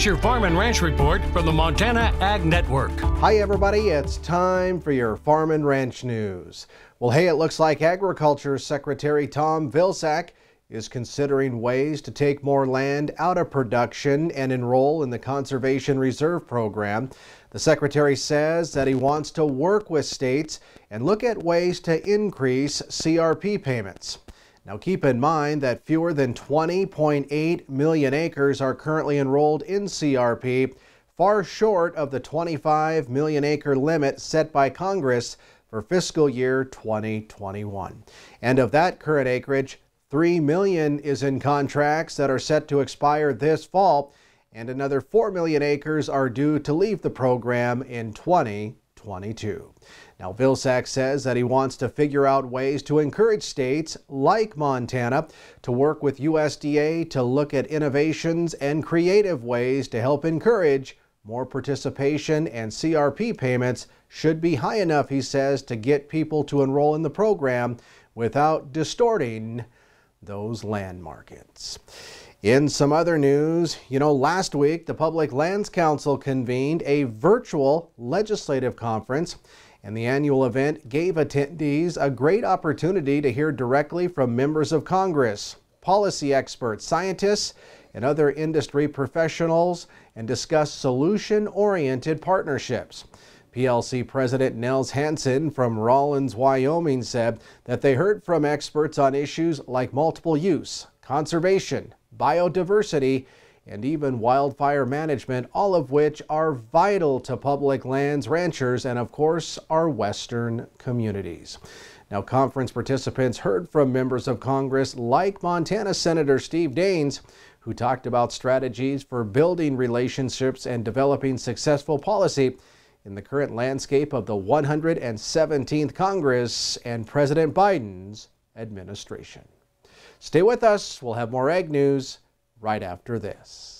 Here's your Farm and Ranch report from the Montana Ag Network. Hi, everybody. It's time for your Farm and Ranch news. Well, hey, it looks like Agriculture Secretary Tom Vilsack is considering ways to take more land out of production and enroll in the Conservation Reserve Program. The Secretary says that he wants to work with states and look at ways to increase CRP payments. Now keep in mind that fewer than 20.8 million acres are currently enrolled in CRP, far short of the 25 million acre limit set by Congress for fiscal year 2021. And of that current acreage, 3 million is in contracts that are set to expire this fall, and another 4 million acres are due to leave the program in 2022. Now, Vilsack says that he wants to figure out ways to encourage states like Montana to work with USDA to look at innovations and creative ways to help encourage more participation and CRP payments should be high enough, he says, to get people to enroll in the program without distorting those land markets. In some other news, you know, last week the Public Lands Council convened a virtual legislative conference, and the annual event gave attendees a great opportunity to hear directly from members of Congress, policy experts, scientists, and other industry professionals and discuss solution oriented partnerships. PLC President Nels Hansen from Rawlins, Wyoming said that they heard from experts on issues like multiple use, conservation, biodiversity, and even wildfire management, all of which are vital to public lands, ranchers, and of course our western communities. Now, conference participants heard from members of Congress like Montana Senator Steve Daines, who talked about strategies for building relationships and developing successful policy in the current landscape of the 117th Congress and President Biden's administration. Stay with us. We'll have more ag news right after this.